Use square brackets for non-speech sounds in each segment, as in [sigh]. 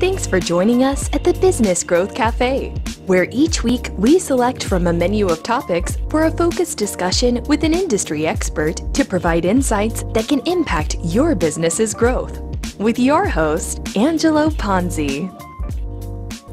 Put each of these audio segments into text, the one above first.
Thanks for joining us at the Business Growth Cafe, where each week we select from a menu of topics for a focused discussion with an industry expert to provide insights that can impact your business's growth. With your host, Angelo Ponzi.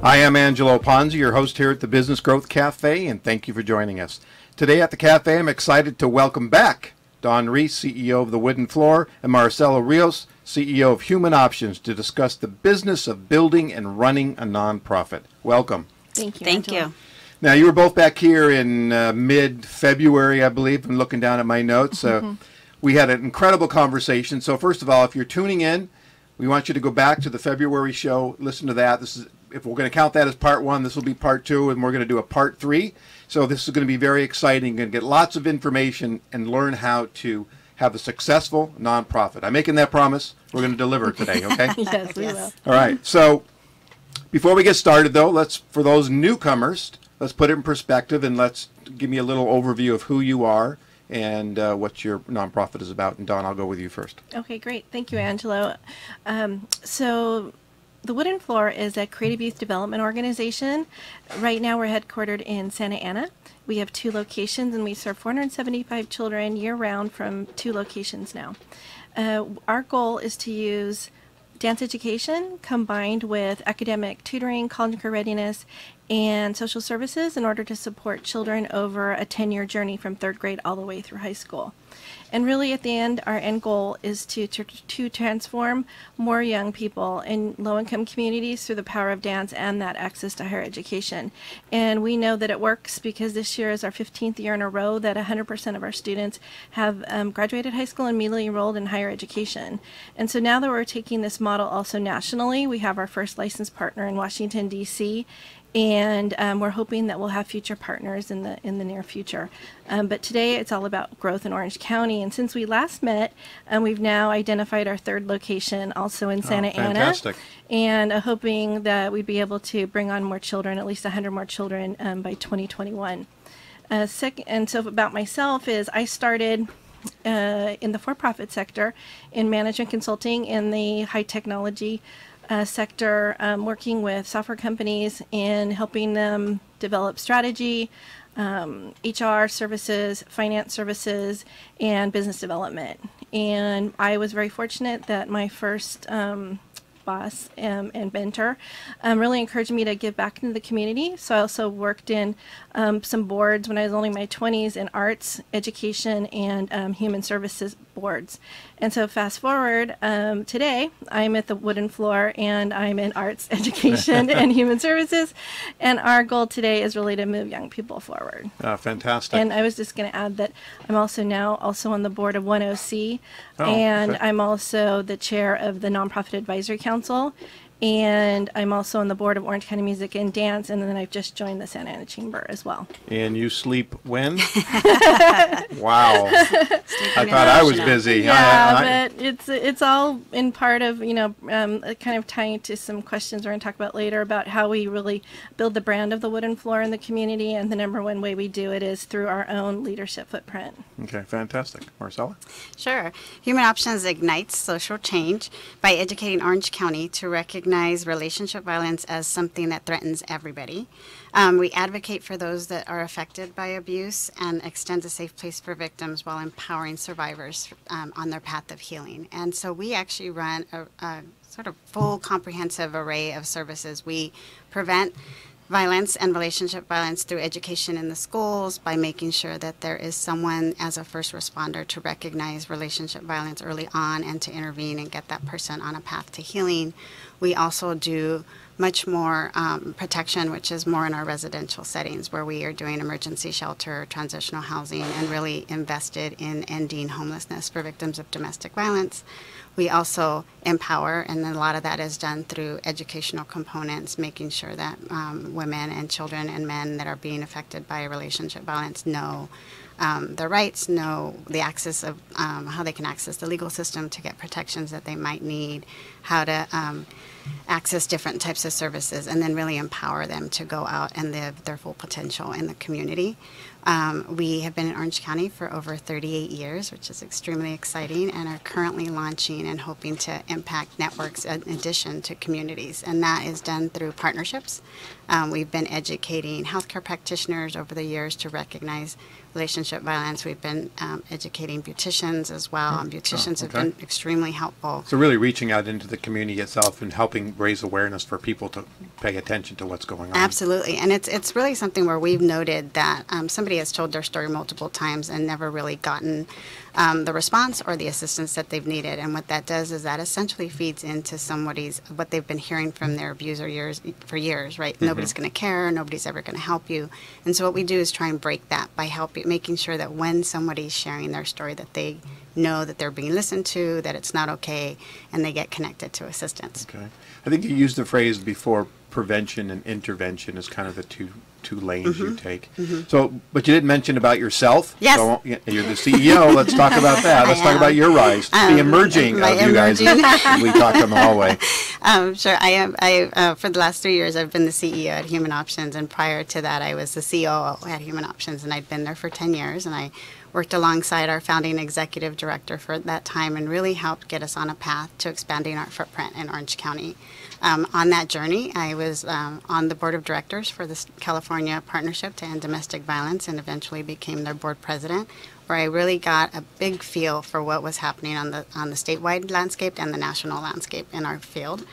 I am Angelo Ponzi, your host here at the Business Growth Cafe, and thank you for joining us. Today at the cafe, I'm excited to welcome back Dawn Reese, CEO of The Wooden Floor, and Maricela Rios, CEO of Human Options, to discuss the business of building and running a nonprofit. Welcome. Thank you. Thank Angelo. you. Now, you were both back here in uh, mid February, I believe. I'm looking down at my notes. Uh, we had an incredible conversation. So, first of all, if you're tuning in, we want you to go back to the February show, listen to that. This is if we're going to count that as part one, this will be part two, and we're going to do a part three. So, this is going to be very exciting. You're going to get lots of information and learn how to have a successful nonprofit. I'm making that promise. We're going to deliver today, okay? [laughs] Yes, we will. All right. So before we get started, though, let's for those newcomers, let's put it in perspective and let's give me a little overview of who you are and uh, what your nonprofit is about. And Dawn, I'll go with you first. Okay, great. Thank you, Angelo. Um, so, the Wooden Floor is a creative youth development organization. Right now, we're headquartered in Santa Ana. We have two locations, and we serve 475 children year round from two locations now. Uh, our goal is to use dance education combined with academic tutoring, college and career readiness, and social services in order to support children over a 10 year journey from third grade all the way through high school. And really, at the end, our end goal is to, to, to transform more young people in low income communities through the power of dance and that access to higher education. And we know that it works because this year is our 15th year in a row that 100% of our students have um, graduated high school and immediately enrolled in higher education. And so now that we're taking this model also nationally, we have our first licensed partner in Washington, D.C and um, we're hoping that we'll have future partners in the in the near future. Um, but today it's all about growth in Orange County, and since we last met, um, we've now identified our third location, also in Santa Ana, fantastic. and uh, hoping that we'd be able to bring on more children, at least 100 more children um, by 2021. Uh, sec- and so about myself is I started uh, in the for-profit sector in management consulting in the high technology uh, sector, um, working with software companies and helping them develop strategy, um, HR services, finance services, and business development. And I was very fortunate that my first um, boss um, and mentor um, really encouraged me to give back into the community. So I also worked in um, some boards when I was only in my 20s in arts, education, and um, human services boards. And so fast forward um, today, I'm at the wooden floor and I'm in arts, [laughs] education, and [laughs] human services. And our goal today is really to move young people forward. Uh, fantastic. And I was just going to add that I'm also now also on the board of OneOC, Oh, and okay. I'm also the chair of the Nonprofit Advisory Council, and I'm also on the board of Orange County Music and Dance, and then I've just joined the Santa Ana Chamber as well. and you sleep when? [laughs] wow. I thought I was busy. Yeah, I- I- but it's it's all in part of you know um, uh, kind of tying to some questions we're going to talk about later about how we really build the brand of the wooden floor in the community, and the number one way we do it is through our own leadership footprint. Okay, fantastic. Maricela? Sure. Human Options ignites social change by educating Orange County to recognize relationship violence as something that threatens everybody. Um, we advocate for those that are affected by abuse and extend a safe place for victims while empowering survivors um, on their path of healing. And so we actually run a, a sort of full comprehensive array of services. We prevent violence and relationship violence through education in the schools by making sure that there is someone as a first responder to recognize relationship violence early on and to intervene and get that person on a path to healing. We also do much more um, protection, which is more in our residential settings where we are doing emergency shelter, transitional housing, and really invested in ending homelessness for victims of domestic violence. We also empower, and a lot of that is done through educational components, making sure that um, women and children and men that are being affected by relationship violence know um, their rights, know the access of um, how they can access the legal system to get protections that they might need, how to um, access different types of services, and then really empower them to go out and live their full potential in the community. Um, we have been in Orange County for over 38 years, which is extremely exciting, and are currently launching and hoping to impact networks in addition to communities. And that is done through partnerships. Um, we've been educating healthcare practitioners over the years to recognize relationship violence. We've been um, educating beauticians as well, and beauticians have okay. been extremely helpful. So really reaching out into the community itself and helping raise awareness for people to pay attention to what's going on. Absolutely, and it's it's really something where we've noted that um, somebody has told their story multiple times and never really gotten um, the response or the assistance that they've needed. And what that does is that essentially feeds into somebody's what they've been hearing from their abuser years for years, right? Nobody's going to care, nobody's ever going to help you. And so what we do is try and break that by helping, making sure that when somebody's sharing their story, that they know that they're being listened to, that it's not okay, and they get connected to assistance. Okay. I think you used the phrase before prevention and intervention is kind of the two two lanes you take. So, but you didn't mention about yourself. Mm-hmm. Yes. So, you're the CEO. Let's talk [laughs] about that. Let's talk about your rise, the Um, emerging my of you guys. we talked in the hallway. [laughs] Um, sure. I am. I uh, for the last three years, I've been the CEO at Human Options, and prior to that, I was the COO at Human Options, and I'd been there for ten years, and I worked alongside our founding executive director for that time, and really helped get us on a path to expanding our footprint in Orange County. Um, on that journey, I was um, on the board of directors for the California Partnership to End Domestic Violence, and eventually became their board president, where I really got a big feel for what was happening on the on the statewide landscape and the national landscape in our field.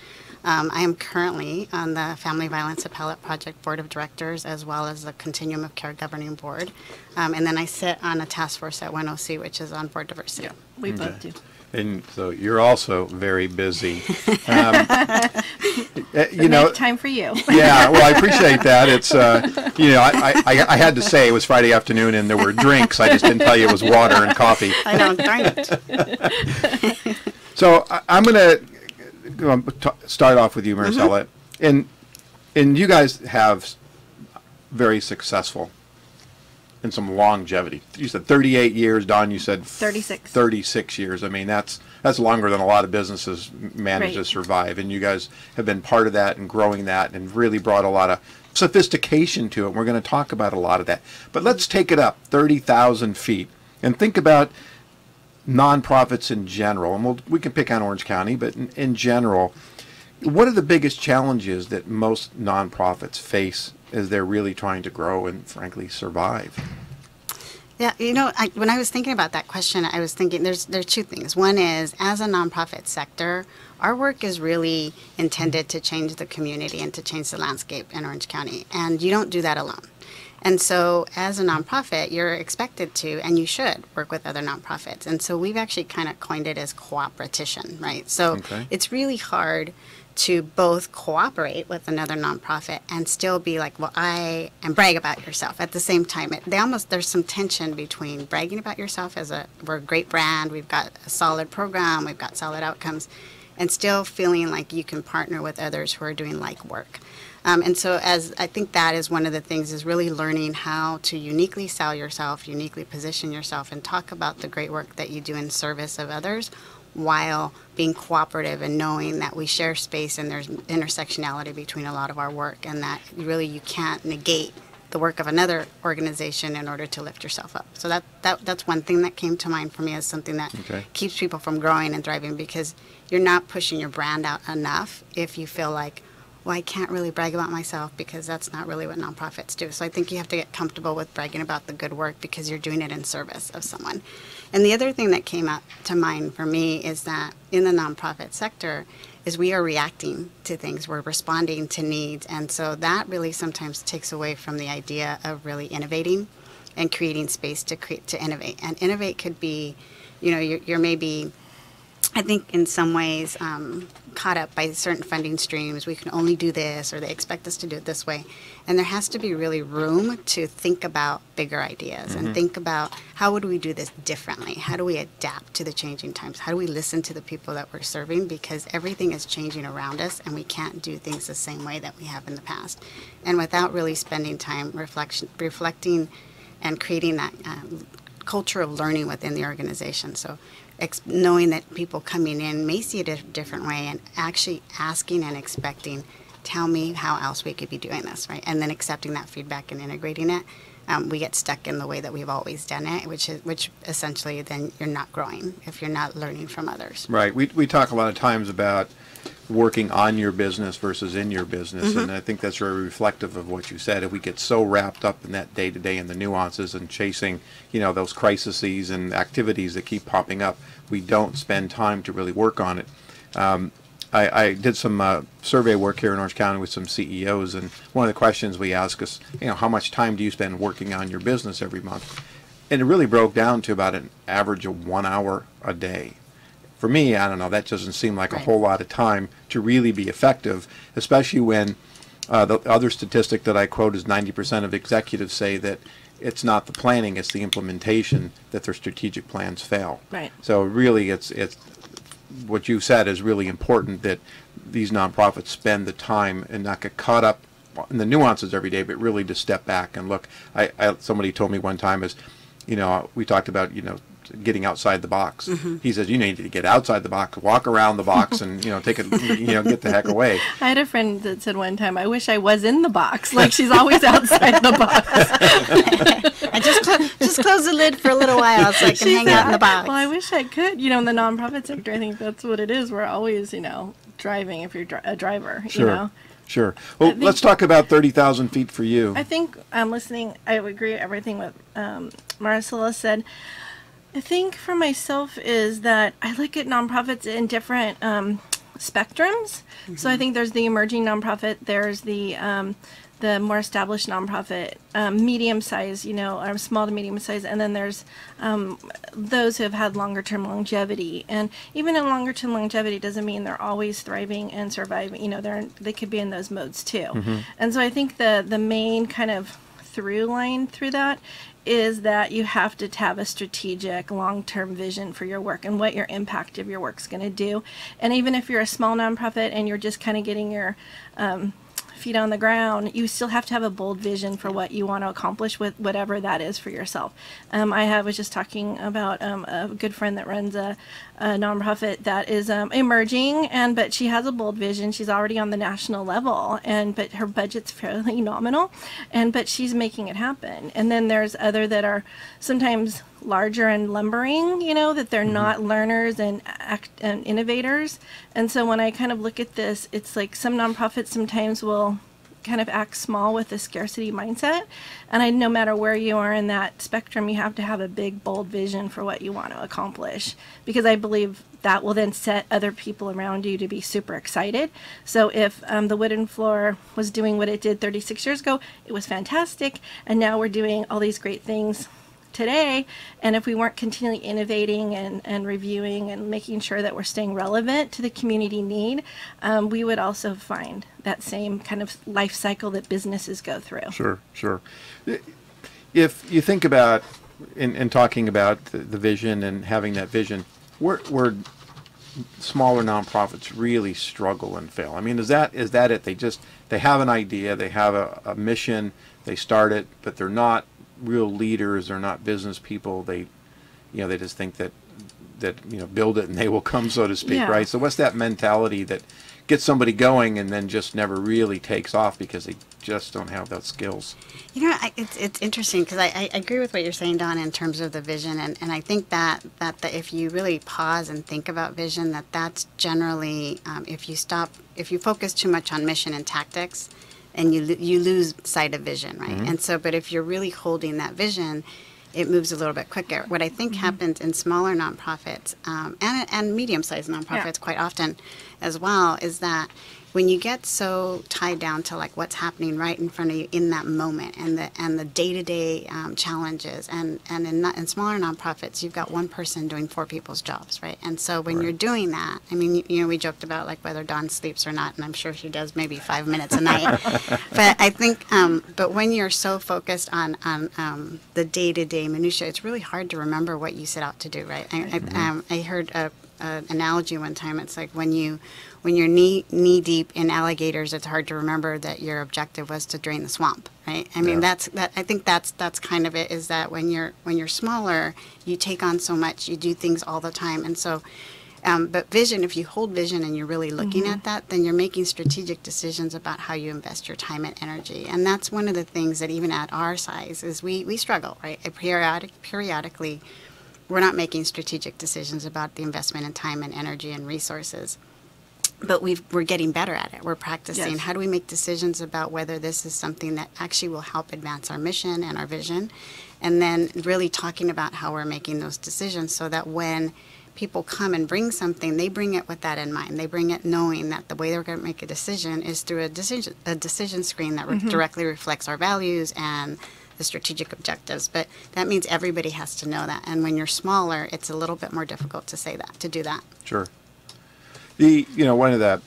Um, I am currently on the Family Violence Appellate Project Board of Directors as well as the Continuum of Care Governing Board. Um, and then I sit on a task force at OneOC, which is on board diversity. Yeah, We both do. And so you're also very busy. [laughs] Um, uh, [laughs] you know, Make time for you. [laughs] yeah, well, I appreciate that. It's, uh, you know, I, I, I had to say it was Friday afternoon and there were drinks. I just didn't tell you it was water and coffee. I know, darn it. So I, I'm going to start off with you, Maricela. And, and you guys have very successful and some longevity. You said 38 years, Dawn. You said 36. 36 years. I mean, that's that's longer than a lot of businesses manage to survive. And you guys have been part of that and growing that and really brought a lot of sophistication to it. We're going to talk about a lot of that. But let's take it up 30,000 feet and think about nonprofits in general. And we'll, we can pick on Orange County, but in, in general, what are the biggest challenges that most nonprofits face as they're really trying to grow and, frankly, survive? Yeah, you know, I, when I was thinking about that question, I was thinking there's there's two things. One is as a nonprofit sector, our work is really intended to change the community and to change the landscape in Orange County, and you don't do that alone. And so, as a nonprofit, you're expected to, and you should, work with other nonprofits. And so, we've actually kind of coined it as cooperation, right? So, Okay. it's really hard to both cooperate with another nonprofit and still be like, well, I and brag about yourself at the same time. It, they almost there's some tension between bragging about yourself as a we're a great brand, we've got a solid program, we've got solid outcomes, and still feeling like you can partner with others who are doing like work. Um, and so, as I think that is one of the things is really learning how to uniquely sell yourself, uniquely position yourself, and talk about the great work that you do in service of others, while being cooperative and knowing that we share space and there's intersectionality between a lot of our work, and that really you can't negate the work of another organization in order to lift yourself up. So that, that that's one thing that came to mind for me as something that Okay. keeps people from growing and thriving because you're not pushing your brand out enough if you feel like well, I can't really brag about myself because that's not really what nonprofits do. So I think you have to get comfortable with bragging about the good work because you're doing it in service of someone. And the other thing that came up to mind for me is that in the nonprofit sector is we are reacting to things, we're responding to needs, and so that really sometimes takes away from the idea of really innovating and creating space to create to innovate. And innovate could be, you know, you're, you're maybe I think in some ways um, caught up by certain funding streams. We can only do this, or they expect us to do it this way. And there has to be really room to think about bigger ideas and think about how would we do this differently? How do we adapt to the changing times? How do we listen to the people that we're serving? Because everything is changing around us, and we can't do things the same way that we have in the past. And without really spending time reflection, reflecting and creating that um, culture of learning within the organization. So, knowing that people coming in may see it a different way and actually asking and expecting, tell me how else we could be doing this, right? And then accepting that feedback and integrating it. um, we get stuck in the way that we've always done it, which is which essentially then you're not growing if you're not learning from others. Right. We, we talk a lot of times about working on your business versus in your business, Mm-hmm. and I think that's very reflective of what you said. If we get so wrapped up in that day to day and the nuances and chasing, you know, those crises and activities that keep popping up, we don't spend time to really work on it. Um, I, I did some uh, survey work here in Orange County with some CEOs, and one of the questions we ask is, you know, how much time do you spend working on your business every month? And it really broke down to about an average of one hour a day. For me, I don't know, that doesn't seem like a whole lot of time to really be effective, especially when uh, the other statistic that I quote is 90% of executives say that it's not the planning, it's the implementation that their strategic plans fail. Right. So really, it's it's what you said is really important that these nonprofits spend the time and not get caught up in the nuances every day, but really to step back and look. I, I somebody told me one time is, you know, we talked about you know getting outside the box. He says you need to get outside the box, walk around the box, and you know take it, [laughs] you know, get the heck away. I had a friend that said one time, "I wish I was in the box." [laughs] Like she's always outside the box. [laughs] I just clo- just close the lid for a little while so I can She hang said, out in the box. Well, I wish I could. You know, in the nonprofit sector, I think that's what it is. We're always, you know, driving if you're dri- a driver. Sure. You know. Sure. Well, think- let's talk about 30,000 feet for you. I think I'm listening. I would agree with everything what um, Maricela said. I think for myself is that I look at nonprofits in different um, spectrums. So I think there's the emerging nonprofit. There's the um, the more established nonprofit, um, medium size, you know, or small to medium size, and then there's um, those who have had longer term longevity. And even in longer term longevity doesn't mean they're always thriving and surviving. You know, they're they could be in those modes too. And so I think the the main kind of through line through that is that you have to have a strategic long-term vision for your work and what your impact of your work's going to do. And even if you're a small nonprofit and you're just kind of getting your um, feet on the ground you still have to have a bold vision for what you want to accomplish with whatever that is for yourself. Um, i have, was just talking about um, a good friend that runs a, a nonprofit that is um, emerging and but she has a bold vision. She's already on the national level and but her budget's fairly [laughs] nominal and but she's making it happen. And then there's other that are sometimes larger and lumbering you know that they're not learners and act and innovators. And so when i kind of look at this it's like some nonprofits sometimes will kind of act small with a scarcity mindset. And I, no matter where you are in that spectrum, you have to have a big, bold vision for what you want to accomplish. Because I believe that will then set other people around you to be super excited. So if um, the wooden floor was doing what it did 36 years ago, it was fantastic. And now we're doing all these great things today and if we weren't continually innovating and, and reviewing and making sure that we're staying relevant to the community need um, we would also find that same kind of life cycle that businesses go through Sure, sure. If you think about, in, in talking about the, the vision and having that vision, where, where smaller nonprofits really struggle and fail. I mean, is that is that it? They just they have an idea, they have a, a mission, they start it, but they're not real leaders. They're not business people. They, you know, they just think that that you know build it and they will come, so to speak, Yeah. right? So what's that mentality that gets somebody going and then just never really takes off because they just don't have those skills? You know, I, it's it's interesting because I, I agree with what you're saying, Dawn, in terms of the vision, and, and I think that that the, if you really pause and think about vision, that that's generally um, if you stop if you focus too much on mission and tactics, and you you lose sight of vision, right? And so, but if you're really holding that vision, it moves a little bit quicker. What I think happens in smaller nonprofits um, and and medium-sized nonprofits quite often, as well, is that when you get so tied down to like what's happening right in front of you in that moment and the and the day-to-day um, challenges and and in, in smaller nonprofits you've got one person doing four people's jobs right? And so when you're doing that i mean you, you know we joked about like whether dawn sleeps or not and i'm sure she does maybe five minutes a night. [laughs] But i think um, but when you're so focused on on um, the day-to-day minutia it's really hard to remember what you set out to do right? I, I, um, I heard a, a analogy one time it's like when you when you're knee knee deep in alligators, it's hard to remember that your objective was to drain the swamp, right? I mean, Yeah. that's that. I think that's that's kind of it. Is that when you're when you're smaller, you take on so much, you do things all the time, and so Um, but vision, if you hold vision and you're really looking at that, then you're making strategic decisions about how you invest your time and energy. And that's one of the things that even at our size is we, we struggle, right? Periodic, periodically, we're not making strategic decisions about the investment in time and energy and resources but we've, we're getting better at it. We're practicing. Yes. How do we make decisions about whether this is something that actually will help advance our mission and our vision? And then really talking about how we're making those decisions so that when people come and bring something, they bring it with that in mind. They bring it knowing that the way they're going to make a decision is through a decision, a decision screen that re- mm-hmm. directly reflects our values and the strategic objectives. But that means everybody has to know that. And when you're smaller, it's a little bit more difficult to say that, to do that. Sure. The you know one of the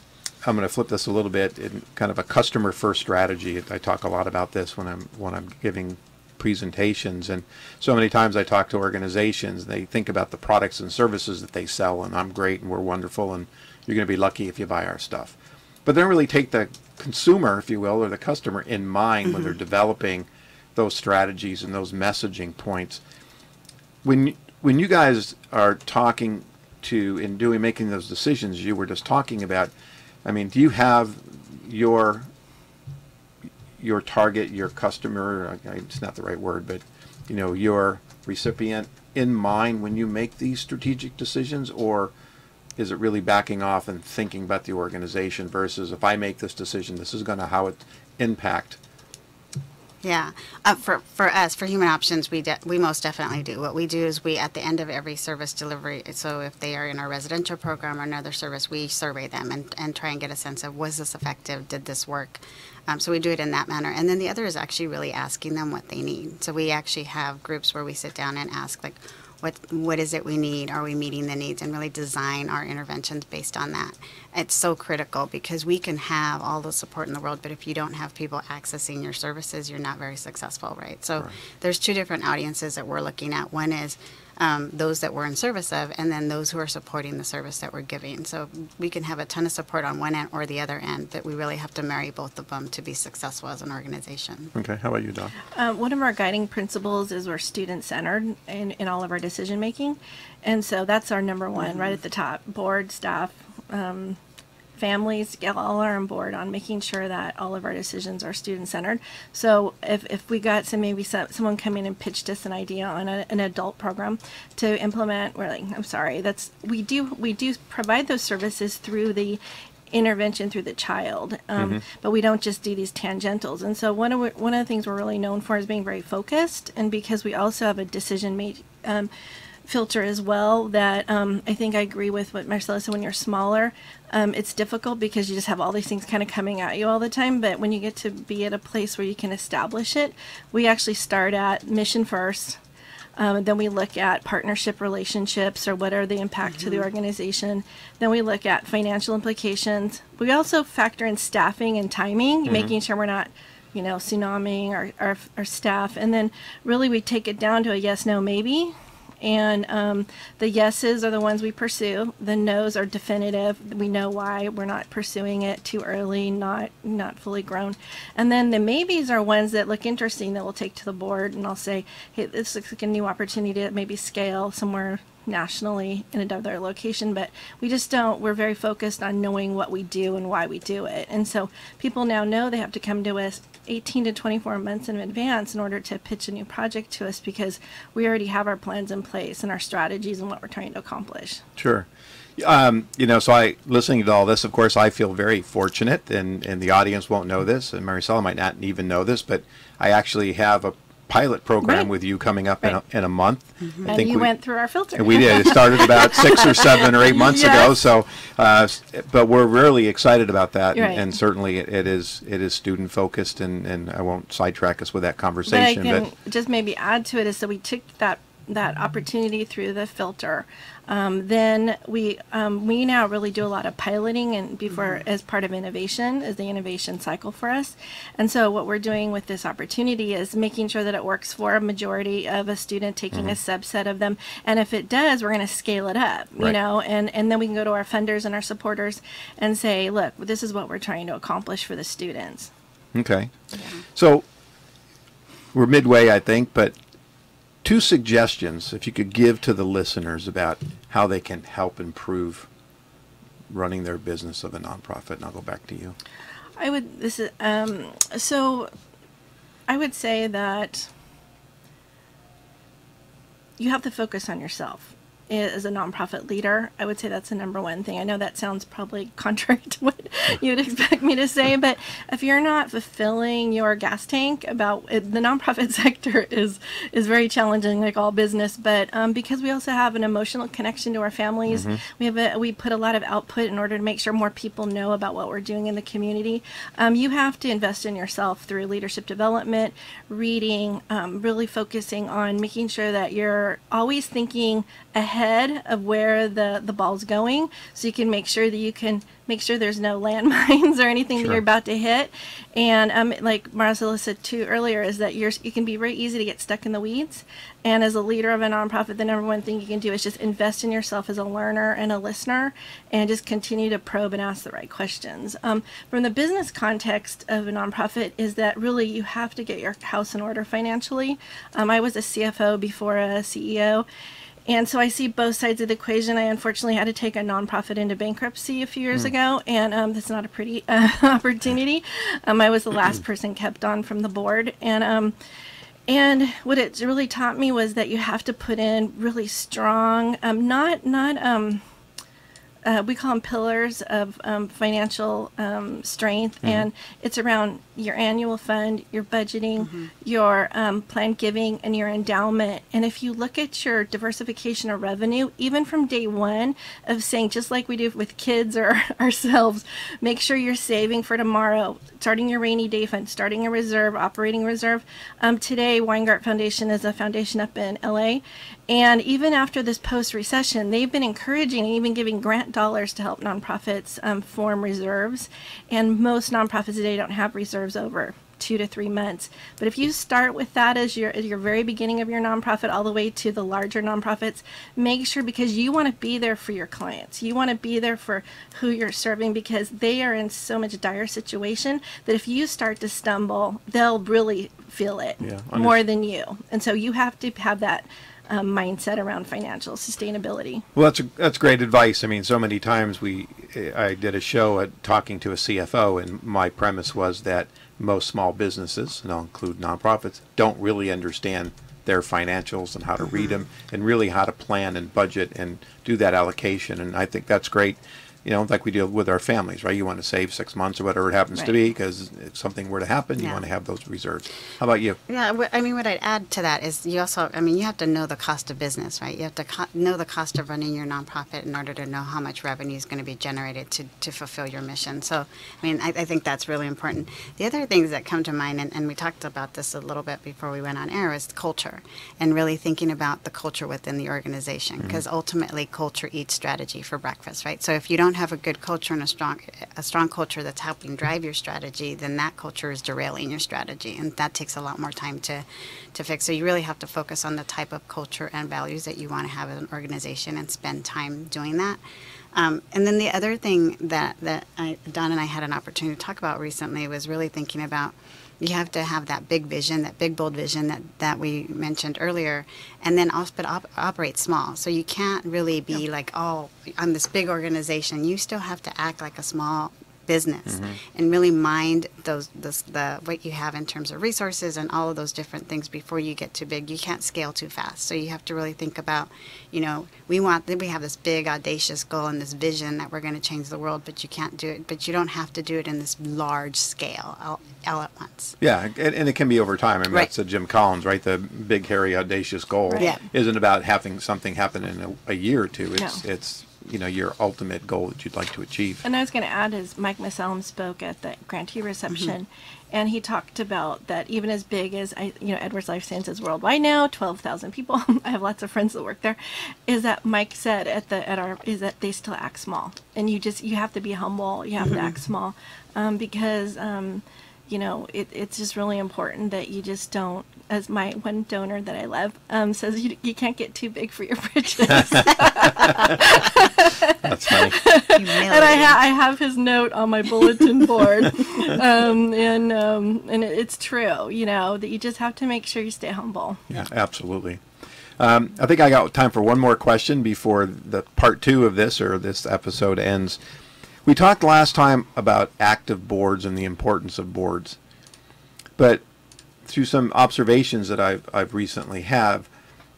I'm going to flip this a little bit in kind of a customer first strategy. I talk a lot about this when I'm when I'm giving presentations and so many times I talk to organizations they think about the products and services that they sell and I'm great and we're wonderful and you're going to be lucky if you buy our stuff. But they don't really take the consumer, if you will, or the customer in mind when they're mm-hmm. developing those strategies and those messaging points. When when you guys are talking to and doing making those decisions you were just talking about i mean do you have your your target your customer it's not the right word but you know your recipient in mind when you make these strategic decisions? Or is it really backing off and thinking about the organization versus if i make this decision this is going to how it impact Yeah, uh, for for us, for human options, we we most definitely do. What we do is we at the end of every service delivery. So if they are in our residential program or another service, we survey them and, and try and get a sense of was this effective? Did this work? Um, so we do it in that manner. And then the other is actually really asking them what they need. So we actually have groups where we sit down and ask like, what what is it we need? Are we meeting the needs? And really design our interventions based on that. It's so critical because we can have all the support in the world, but if you don't have people accessing your services, you're not very successful, right? So there's two different audiences that we're looking at. One is um, those that we're in service of, and then those who are supporting the service that we're giving. So we can have a ton of support on one end or the other end, but we really have to marry both of them to be successful as an organization. okay how about you Dawn Uh, one of our guiding principles is we're student centered in, in all of our decision making. And so that's our number one right at the top board, staff, um, families get all are on board on making sure that all of our decisions are student centered. So if, if we got some maybe some, someone come in and pitched us an idea on a, an adult program to implement, we're like, I'm sorry, that's we do we do provide those services through the intervention through the child, um, but we don't just do these tangentials. And so one of we- one of the things we're really known for is being very focused, and because we also have a decision made. Um, filter as well that um, I think I agree with what Maricela said when you're smaller um, it's difficult because you just have all these things kind of coming at you all the time but when you get to be at a place where you can establish it we actually start at mission first um, then we look at partnership relationships or what are the impact to the organization. Then we look at financial implications. We also factor in staffing and timing, making sure we're not, you know, tsunamiing our, our, our staff. And then really we take it down to a yes, no, maybe. And um, the yeses are the ones we pursue. The nos are definitive. We know why we're not pursuing it too early, not not fully grown. And then the maybes are ones that look interesting that we'll take to the board, and I'll say, hey, this looks like a new opportunity to maybe scale somewhere nationally in another location. But we just don't. We're very focused on knowing what we do and why we do it. And so people now know they have to come to us 18 to 24 months in advance in order to pitch a new project to us because we already have our plans in place and our strategies and what we're trying to accomplish. Sure. Um, you know, so I listening to all this. Of course, I feel very fortunate, and and the audience won't know this, and Maricela might not even know this, but I actually have a pilot program Right. with you coming up Right. in, a, in a month. I and you we, went through our filter. we did. It started about [laughs] six or seven or eight months ago. So, uh, but we're really excited about that, You're and, and certainly it, it is it is student focused, and, and I won't sidetrack us with that but I conversation. can just maybe add to it is that we took that that opportunity through the filter. Um, then we um, we now really do a lot of piloting and before as part of innovation is the innovation cycle for us. And so what we're doing with this opportunity is making sure that it works for a majority of a student, taking a subset of them, and if it does, we're going to scale it up. You know, and and then we can go to our funders and our supporters and say, look, this is what we're trying to accomplish for the students. Okay. So we're midway, I think, but two suggestions, if you could give to the listeners about how they can help improve running their business of a nonprofit, and I'll go back to you. I would this is um so I would say that you have to focus on yourself as a nonprofit leader. I would say that's the number one thing. I know that sounds probably [laughs] contrary to what you would expect me to say, [laughs] but if you're not fulfilling your gas tank about it, the nonprofit [laughs] sector is is very challenging, like all business. But um, because we also have an emotional connection to our families, mm-hmm. we have a, we put a lot of output in order to make sure more people know about what we're doing in the community. Um, you have to invest in yourself through leadership development, reading, um, really focusing on making sure that you're always thinking ahead of where the the ball's going so you can make sure that you can make sure there's no [laughs] landmines or anything sure. that you're about to hit. And um, like Maricela said too earlier is that you're you can be very easy to get stuck in the weeds. And as a leader of a nonprofit the number one thing you can do is just invest in yourself as a learner and a listener and just continue to probe and ask the right questions. Um, from the business context of a nonprofit is that really you have to get your house in order financially. Um, I was a CFO before a CEO and so I see both sides of the equation. I unfortunately had to take a nonprofit into bankruptcy a few years mm. ago, and um, that's not a pretty uh, [laughs] opportunity. Um, I was the last [clears throat] person kept on from the board, and um, and what it really taught me was that you have to put in really strong, um, not not um, uh, we call them pillars of um, financial um, strength, mm-hmm. and it's around your annual fund, your budgeting, mm-hmm. your um, planned giving, and your endowment. And if you look at your diversification of revenue, even from day one of saying, just like we do with kids or [laughs] ourselves, make sure you're saving for tomorrow, starting your rainy day fund, starting a reserve, operating reserve. Um, today, Weingart Foundation is a foundation up in LA, and even after this post recession, they've been encouraging and even giving grant dollars to help nonprofits um, form reserves. And most nonprofits today don't have reserves over two to three months. But if you start with that as your as your very beginning of your nonprofit, all the way to the larger nonprofits, make sure because you want to be there for your clients. You want to be there for who you're serving because they are in so much dire situation that if you start to stumble, they'll really feel it yeah, more than you. And so you have to have that um, mindset around financial sustainability. Well, that's a, that's great advice. I mean, so many times we I did a show at talking to a CFO, and my premise was that most small businesses, and I'll include nonprofits, don't really understand their financials and how to read mm-hmm. them, and really how to plan and budget and do that allocation. And I think that's great you know, like we deal with our families, right? You want to save six months or whatever it happens right. to be because if something were to happen, yeah. you want to have those reserves. How about you? Yeah, I mean, what I'd add to that is you also, I mean, you have to know the cost of business, right? You have to know the cost of running your nonprofit in order to know how much revenue is going to be generated to, to fulfill your mission. So, I mean, I, I think that's really important. The other things that come to mind, and, and we talked about this a little bit before we went on air, is culture and really thinking about the culture within the organization because mm-hmm. ultimately culture eats strategy for breakfast, right? So if you don't have a good culture and a strong a strong culture that's helping drive your strategy, then that culture is derailing your strategy, and that takes a lot more time to to fix. So you really have to focus on the type of culture and values that you want to have in an organization and spend time doing that. Um, and then the other thing that that I, Dawn and I had an opportunity to talk about recently was really thinking about you have to have that big vision, that big bold vision that, that we mentioned earlier, and then also op- operate small. So you can't really be yep. like, oh, I'm this big organization. You still have to act like a small business mm-hmm. and really mind those those the what you have in terms of resources and all of those different things before you get too big you can't scale too fast so you have to really think about you know we want we have this big audacious goal and this vision that we're going to change the world but you can't do it but you don't have to do it in this large scale all, all at once yeah and, and, it can be over time I mean right. that's a Jim Collins right the big hairy audacious goal right. yeah. isn't about having something happen in a, a year or two it's no. it's you know your ultimate goal that you'd like to achieve. And I was going to add is Mike Mussallem spoke at the grantee reception, mm-hmm. and he talked about that even as big as I, you know, Edwards Lifesciences worldwide now, twelve thousand people. [laughs] I have lots of friends that work there. Is that Mike said at the at our is that they still act small, and you just you have to be humble. You have mm-hmm. to act small, um, because. Um, you know, it, it's just really important that you just don't, as my one donor that I love um, says, you, you can't get too big for your [laughs] britches. That's funny. and I, ha- I have his note on my bulletin [laughs] board, um, and um, and it, it's true, you know, that you just have to make sure you stay humble. Yeah, absolutely. Um, I think I got time for one more question before the part two of this or this episode ends. We talked last time about active boards and the importance of boards, but through some observations that I've, I've recently have,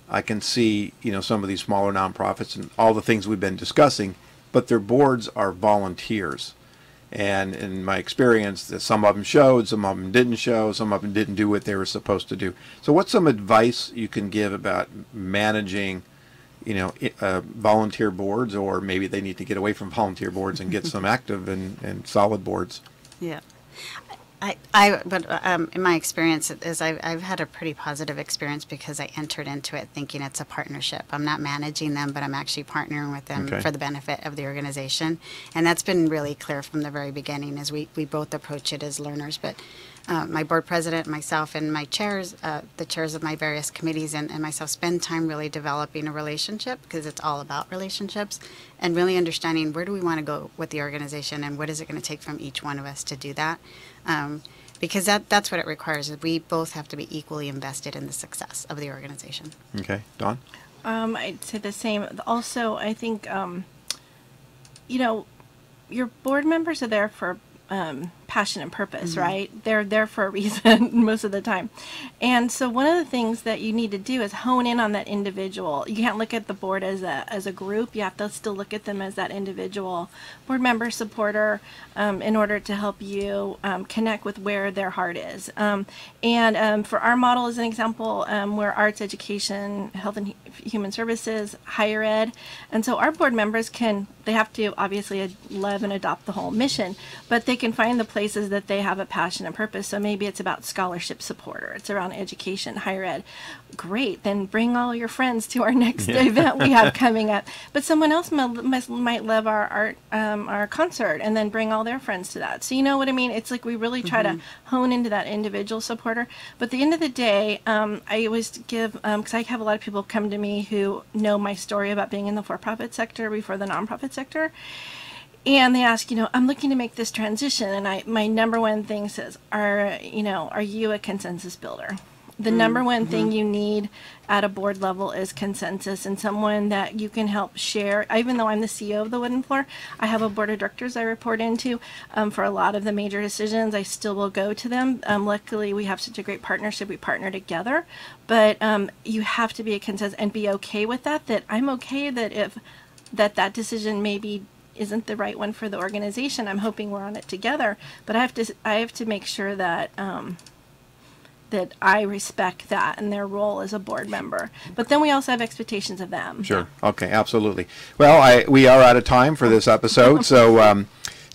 I can see you know some of these smaller nonprofits and all the things we've been discussing, but their boards are volunteers. And in my experience, that some of them showed, some of them didn't show, some of them didn't do what they were supposed to do. So, what's some advice you can give about managing, you know, uh, volunteer boards, or maybe they need to get away from volunteer boards and get [laughs] some active and, and solid boards? Yeah. I, I, but um, in my experience is I've, I've had a pretty positive experience because I entered into it thinking it's a partnership. I'm not managing them, but I'm actually partnering with them Okay. for the benefit of the organization, and that's been really clear from the very beginning. As we we both approach it as learners, but. Uh, my board president, myself, and my chairs, uh, the chairs of my various committees, and, and myself spend time really developing a relationship because it's all about relationships and really understanding where do we want to go with the organization and what is it going to take from each one of us to do that um, because that that's what it requires we both have to be equally invested in the success of the organization Okay, Dawn. Um, I'd say the same. Also, I think, um, you know, your board members are there for um, passion and purpose, right? They're there for a [laughs] reason most of the time. And so one of the things that you need to do is hone in on that individual. You can't look at the board as a, as a group. You have to still look at them as that individual board member supporter um, in order to help you um, connect with where their heart is. Um, and um, for our model as an example, um, we're arts education, health and human services, higher ed. And so our board members can, they have to obviously love and adopt the whole mission, but they can find the places that they have a passion and purpose. So maybe it's about scholarship support or it's around education, higher ed. Great, then bring all your friends to our [laughs] next event we have coming up. But someone else might, love our art, um, our concert, and then bring all their friends to that. So you know what I mean? It's like we really try to hone into that individual supporter. But at the end of the day, um, I always give because I have a lot of people come to me who know my story about being in the for-profit sector before the nonprofit sector and they ask, you know, I'm looking to make this transition, and I my number one thing says, are you know, are you a consensus builder? The number one thing you need at a board level is consensus and someone that you can help share. Even though I'm the CEO of the Wooden Floor, I have a board of directors I report into. Um, for a lot of the major decisions, I still will go to them. Um, luckily, we have such a great partnership. We partner together, but um, you have to be a consensus and be okay with that. That I'm okay that if that that decision maybe isn't the right one for the organization. I'm hoping we're on it together, but I have to I have to make sure that um, that I respect that and their role as a board member. But then we also have expectations of them. Sure. Okay. Absolutely. Well, I we are out of time for this episode, so [laughs] um,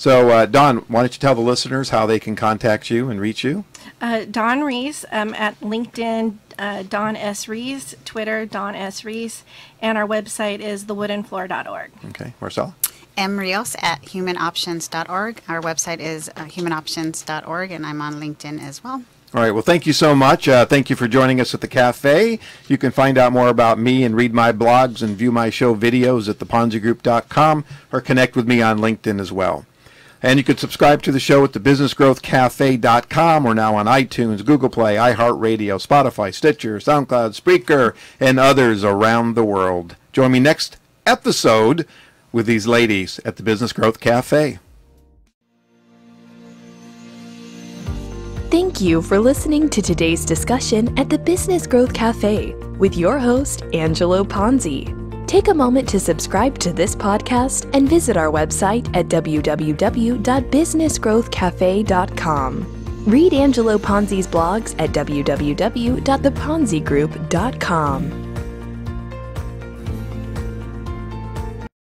so uh, Dawn, why don't you tell the listeners how they can contact you and reach you? Uh, Dawn Reese um, at LinkedIn, uh, Dawn S. Reese, Twitter, Dawn S. Reese, and our website is thewoodenfloor.org. Okay, Marcel. M rios at humanoptions.org our website is uh, humanoptions.org and i'm on linkedin as well All right. Well, thank you so much. Uh, thank you for joining us at the cafe. You can find out more about me and read my blogs and view my show videos at theponzigroup.com or connect with me on LinkedIn as well. And you can subscribe to the show at thebusinessgrowthcafe.com. We're now on iTunes, Google Play, iHeartRadio, Spotify, Stitcher, SoundCloud, Spreaker, and others around the world. Join me next episode with these ladies at the Business Growth Cafe. Thank you for listening to today's discussion at the Business Growth Cafe with your host, Angelo Ponzi. Take a moment to subscribe to this podcast and visit our website at www.businessgrowthcafe.com. Read Angelo Ponzi's blogs at www.theponzigroup.com.